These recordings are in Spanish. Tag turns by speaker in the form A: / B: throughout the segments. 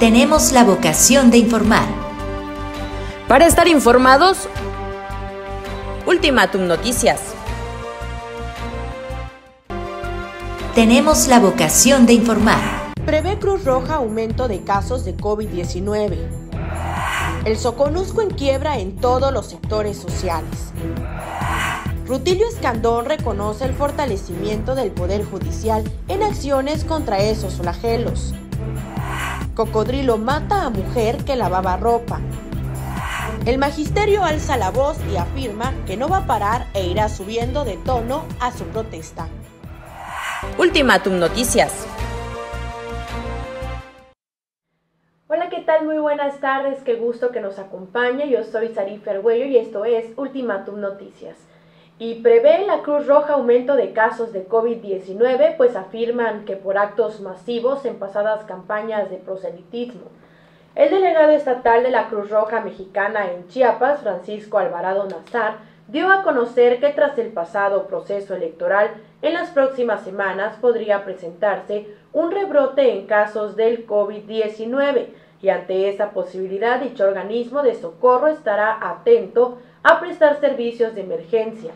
A: Tenemos la vocación de informar.
B: Para estar informados, Ultimatum Noticias.
A: Tenemos la vocación de informar.
C: Prevé Cruz Roja aumento de casos de COVID-19. El Soconusco en quiebra en todos los sectores sociales. Rutilio Escandón reconoce el fortalecimiento del Poder Judicial en acciones contra esos flagelos. Cocodrilo mata a mujer que lavaba ropa. El magisterio alza la voz y afirma que no va a parar e irá subiendo de tono a su protesta.
B: Ultimatum Noticias.
D: Hola, ¿qué tal? Muy buenas tardes, qué gusto que nos acompañe. Yo soy Sarif Arguello y esto es Ultimatum Noticias y prevé la Cruz Roja aumento de casos de COVID-19, pues afirman que por actos masivos en pasadas campañas de proselitismo. El delegado estatal de la Cruz Roja Mexicana en Chiapas, Francisco Alvarado Nazar, dio a conocer que tras el pasado proceso electoral, en las próximas semanas podría presentarse un rebrote en casos del COVID-19 y ante esa posibilidad dicho organismo de socorro estará atento a prestar servicios de emergencia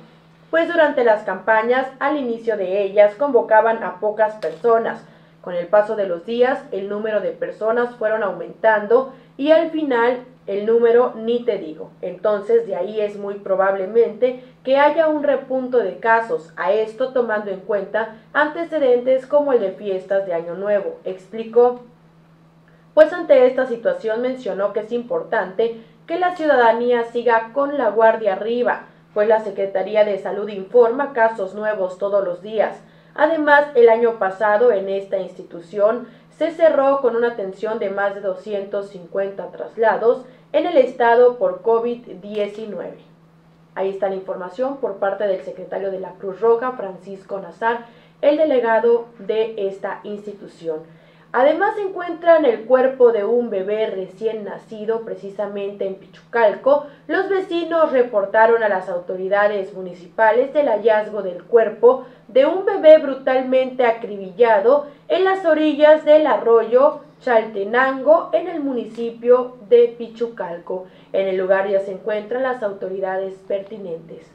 D: pues durante las campañas, al inicio de ellas, convocaban a pocas personas. Con el paso de los días, el número de personas fueron aumentando y al final el número ni te digo. Entonces de ahí es muy probablemente que haya un repunto de casos, a esto tomando en cuenta antecedentes como el de fiestas de Año Nuevo, explicó. Pues ante esta situación mencionó que es importante que la ciudadanía siga con la guardia arriba, pues la Secretaría de Salud informa casos nuevos todos los días. Además, el año pasado en esta institución se cerró con una atención de más de 250 traslados en el estado por COVID-19. Ahí está la información por parte del secretario de la Cruz Roja, Francisco Nazar, el delegado de esta institución. Además se encuentra en el cuerpo de un bebé recién nacido precisamente en Pichucalco. Los vecinos reportaron a las autoridades municipales el hallazgo del cuerpo de un bebé brutalmente acribillado en las orillas del arroyo Chaltenango en el municipio de Pichucalco. En el lugar ya se encuentran las autoridades pertinentes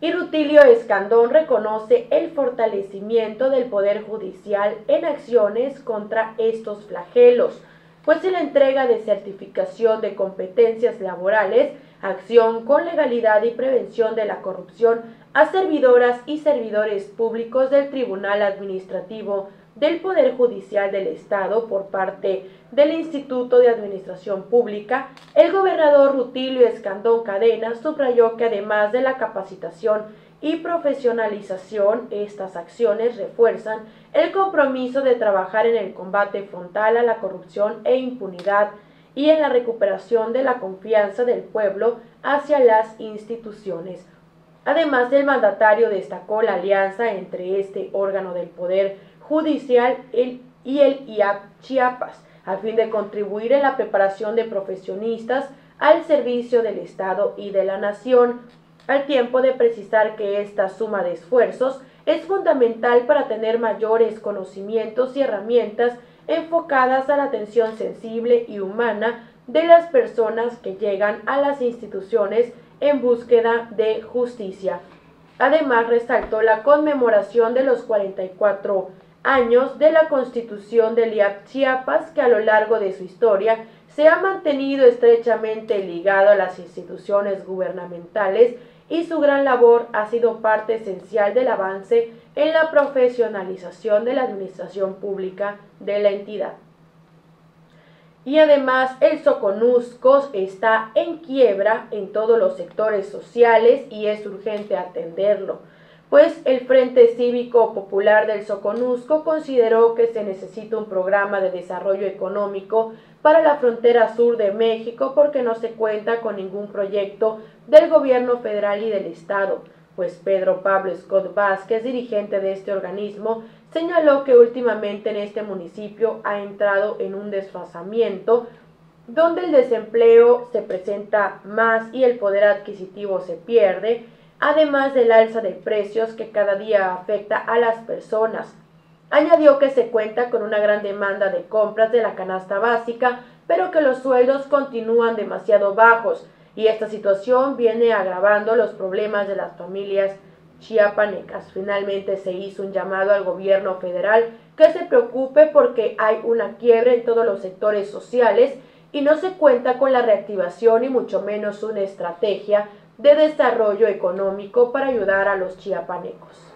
D: y Rutilio Escandón reconoce el fortalecimiento del Poder Judicial en acciones contra estos flagelos, pues se la entrega de certificación de competencias laborales, acción con legalidad y prevención de la corrupción a servidoras y servidores públicos del Tribunal Administrativo del Poder Judicial del Estado por parte del Instituto de Administración Pública, el gobernador Rutilio Escandón Cadena subrayó que además de la capacitación y profesionalización, estas acciones refuerzan el compromiso de trabajar en el combate frontal a la corrupción e impunidad y en la recuperación de la confianza del pueblo hacia las instituciones. Además, el mandatario destacó la alianza entre este órgano del Poder Judicial y el IAP Chiapas, a fin de contribuir en la preparación de profesionistas al servicio del Estado y de la Nación, al tiempo de precisar que esta suma de esfuerzos es fundamental para tener mayores conocimientos y herramientas enfocadas a la atención sensible y humana de las personas que llegan a las instituciones en búsqueda de justicia. Además, resaltó la conmemoración de los 44 años de la constitución de Chiapas que a lo largo de su historia se ha mantenido estrechamente ligado a las instituciones gubernamentales y su gran labor ha sido parte esencial del avance en la profesionalización de la administración pública de la entidad. Y además el Soconusco está en quiebra en todos los sectores sociales y es urgente atenderlo pues el Frente Cívico Popular del Soconusco consideró que se necesita un programa de desarrollo económico para la frontera sur de México porque no se cuenta con ningún proyecto del gobierno federal y del Estado, pues Pedro Pablo Scott Vázquez, dirigente de este organismo, señaló que últimamente en este municipio ha entrado en un desfasamiento donde el desempleo se presenta más y el poder adquisitivo se pierde, además del alza de precios que cada día afecta a las personas. Añadió que se cuenta con una gran demanda de compras de la canasta básica, pero que los sueldos continúan demasiado bajos y esta situación viene agravando los problemas de las familias chiapanecas. Finalmente se hizo un llamado al gobierno federal que se preocupe porque hay una quiebra en todos los sectores sociales y no se cuenta con la reactivación y mucho menos una estrategia de desarrollo económico para ayudar a los chiapanecos.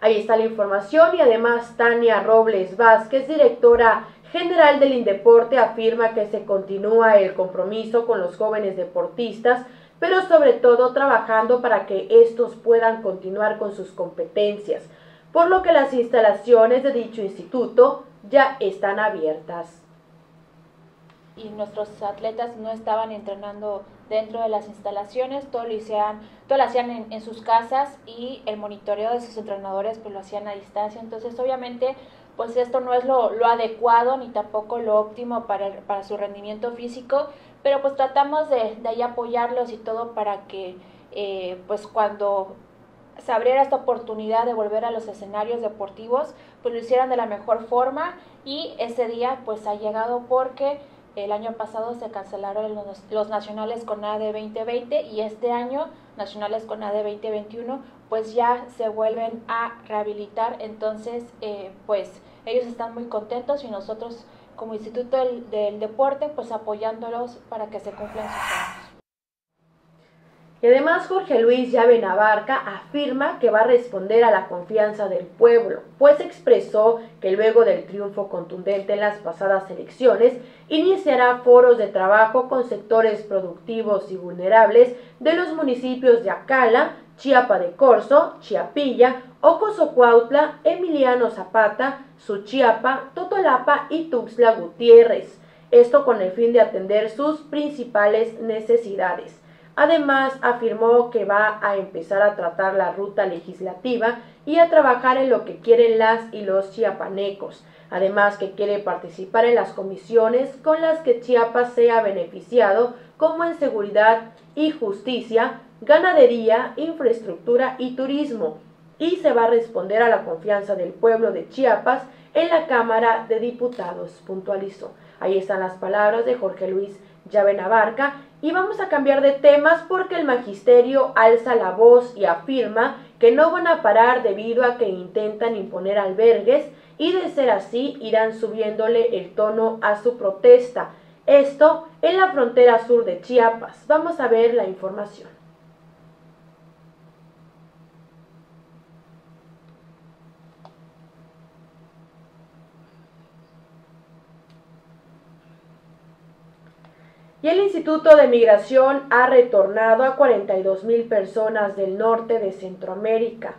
D: Ahí está la información y además Tania Robles Vázquez, directora general del Indeporte, afirma que se continúa el compromiso con los jóvenes deportistas, pero sobre todo trabajando para que estos puedan continuar con sus competencias, por lo que las instalaciones de dicho instituto ya están abiertas
E: y nuestros atletas no estaban entrenando dentro de las instalaciones, todo lo, hacían, todo lo hacían en, sus casas y el monitoreo de sus entrenadores pues lo hacían a distancia. Entonces obviamente pues esto no es lo, adecuado ni tampoco lo óptimo para, para, su rendimiento físico, pero pues tratamos de, de ahí apoyarlos y todo para que eh, pues cuando se abriera esta oportunidad de volver a los escenarios deportivos, pues lo hicieran de la mejor forma y ese día pues ha llegado porque el año pasado se cancelaron los, nacionales con AD 2020 y este año nacionales con AD 2021 pues ya se vuelven a rehabilitar. Entonces eh, pues ellos están muy contentos y nosotros como Instituto del, del Deporte pues apoyándolos para que se cumplan sus sueños.
D: Además Jorge Luis Llave Navarca afirma que va a responder a la confianza del pueblo, pues expresó que luego del triunfo contundente en las pasadas elecciones, iniciará foros de trabajo con sectores productivos y vulnerables de los municipios de Acala, Chiapa de Corzo, Chiapilla, Ocosocuautla, Emiliano Zapata, Suchiapa, Totolapa y Tuxtla Gutiérrez. Esto con el fin de atender sus principales necesidades. Además, afirmó que va a empezar a tratar la ruta legislativa y a trabajar en lo que quieren las y los chiapanecos. Además, que quiere participar en las comisiones con las que Chiapas sea beneficiado, como en seguridad y justicia, ganadería, infraestructura y turismo. Y se va a responder a la confianza del pueblo de Chiapas en la Cámara de Diputados, puntualizó. Ahí están las palabras de Jorge Luis Llave Navarca y vamos a cambiar de temas porque el magisterio alza la voz y afirma que no van a parar debido a que intentan imponer albergues y de ser así irán subiéndole el tono a su protesta. Esto en la frontera sur de Chiapas. Vamos a ver la información. Y el Instituto de Migración ha retornado a 42 mil personas del norte de Centroamérica.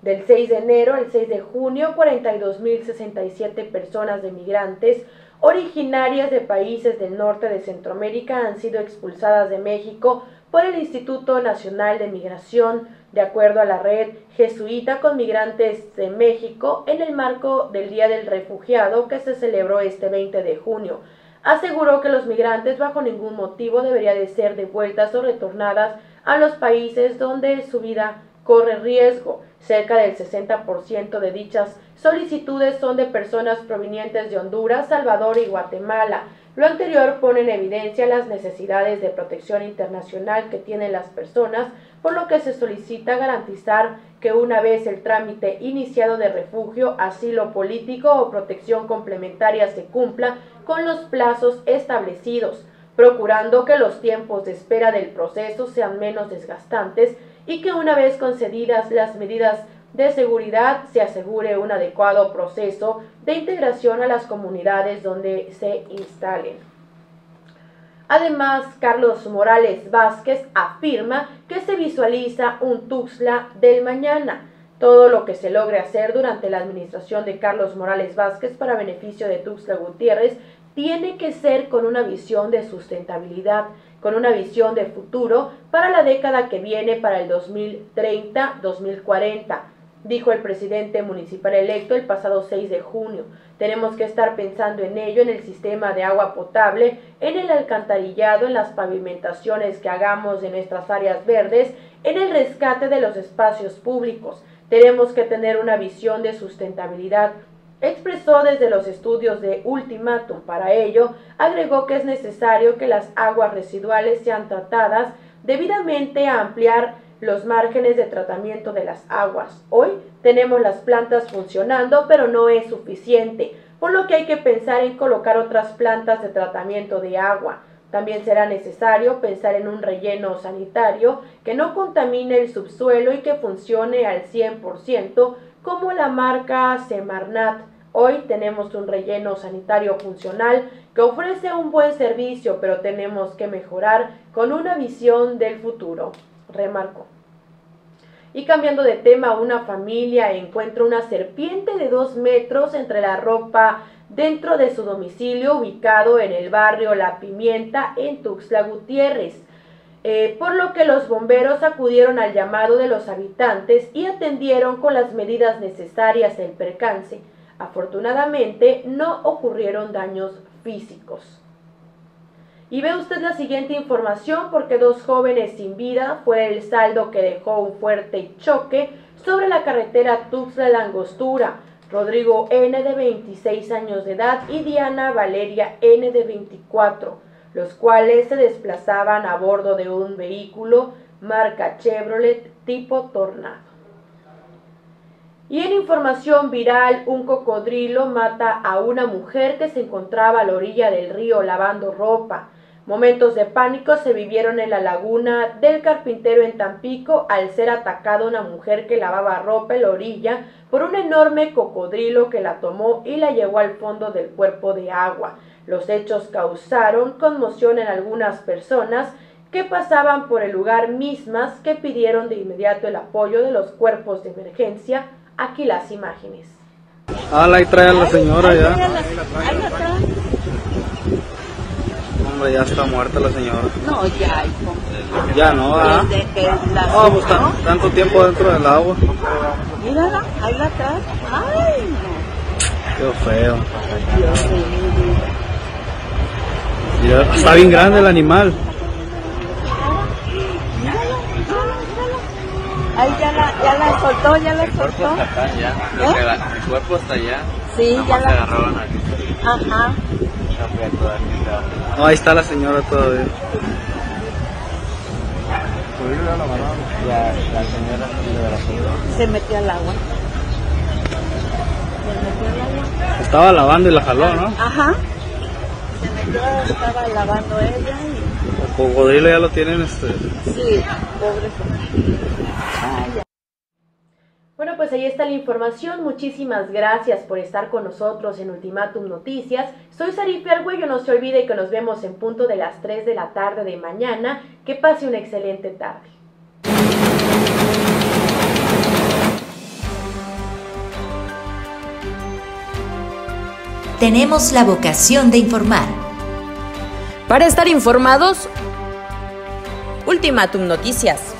D: Del 6 de enero al 6 de junio, 42.067 personas de migrantes originarias de países del norte de Centroamérica han sido expulsadas de México por el Instituto Nacional de Migración, de acuerdo a la red jesuita con migrantes de México, en el marco del Día del Refugiado que se celebró este 20 de junio aseguró que los migrantes bajo ningún motivo deberían de ser devueltas o retornadas a los países donde su vida corre riesgo. Cerca del 60% de dichas solicitudes son de personas provenientes de Honduras, Salvador y Guatemala. Lo anterior pone en evidencia las necesidades de protección internacional que tienen las personas, por lo que se solicita garantizar que una vez el trámite iniciado de refugio, asilo político o protección complementaria se cumpla con los plazos establecidos, procurando que los tiempos de espera del proceso sean menos desgastantes y que una vez concedidas las medidas de seguridad se asegure un adecuado proceso de integración a las comunidades donde se instalen. Además, Carlos Morales Vázquez afirma que se visualiza un Tuxtla del mañana. Todo lo que se logre hacer durante la administración de Carlos Morales Vázquez para beneficio de Tuxtla Gutiérrez tiene que ser con una visión de sustentabilidad, con una visión de futuro para la década que viene, para el 2030-2040 dijo el presidente municipal electo el pasado 6 de junio. Tenemos que estar pensando en ello, en el sistema de agua potable, en el alcantarillado, en las pavimentaciones que hagamos de nuestras áreas verdes, en el rescate de los espacios públicos. Tenemos que tener una visión de sustentabilidad expresó desde los estudios de Ultimatum. Para ello, agregó que es necesario que las aguas residuales sean tratadas debidamente a ampliar los márgenes de tratamiento de las aguas. Hoy tenemos las plantas funcionando, pero no es suficiente, por lo que hay que pensar en colocar otras plantas de tratamiento de agua. También será necesario pensar en un relleno sanitario que no contamine el subsuelo y que funcione al 100%, como la marca Semarnat. Hoy tenemos un relleno sanitario funcional que ofrece un buen servicio, pero tenemos que mejorar con una visión del futuro, remarcó. Y cambiando de tema, una familia encuentra una serpiente de dos metros entre la ropa dentro de su domicilio ubicado en el barrio La Pimienta en Tuxtla Gutiérrez. Eh, por lo que los bomberos acudieron al llamado de los habitantes y atendieron con las medidas necesarias el percance. Afortunadamente no ocurrieron daños físicos. Y ve usted la siguiente información porque dos jóvenes sin vida fue el saldo que dejó un fuerte choque sobre la carretera Tuxtla Langostura. Rodrigo N de 26 años de edad y Diana Valeria N de 24, los cuales se desplazaban a bordo de un vehículo marca Chevrolet tipo Tornado. Y en información viral, un cocodrilo mata a una mujer que se encontraba a la orilla del río lavando ropa. Momentos de pánico se vivieron en la laguna del carpintero en Tampico al ser atacada una mujer que lavaba ropa en la orilla por un enorme cocodrilo que la tomó y la llevó al fondo del cuerpo de agua. Los hechos causaron conmoción en algunas personas que pasaban por el lugar mismas que pidieron de inmediato el apoyo de los cuerpos de emergencia. Aquí las imágenes.
F: Ah, ahí trae a la señora ya ya está muerta la señora.
G: No, ya,
F: hijo. Ya no, ¿ah? Desde que la oh, pues tanto tiempo dentro del agua.
G: Mírala, ahí la atrás. Ay,
F: no. Qué feo. Mira, está bien grande el animal.
G: Ahí ya la, ya la soltó, ya la soltó. El cuerpo
F: está acá, ya. ¿Eh? el cuerpo está allá.
G: Sí, ya la.
F: agarraron aquí.
G: Ajá.
F: No, ahí está la señora todavía.
G: se metió al agua.
F: Estaba lavando y la jaló, ¿no?
G: Ajá. Se metió, estaba lavando ella y...
F: El cocodrilo ya lo tienen este...
G: Sí, pobre.
D: Pues ahí está la información. Muchísimas gracias por estar con nosotros en Ultimatum Noticias. Soy Sarif Argüello. No se olvide que nos vemos en punto de las 3 de la tarde de mañana. Que pase una excelente tarde.
A: Tenemos la vocación de informar.
B: Para estar informados, Ultimatum Noticias.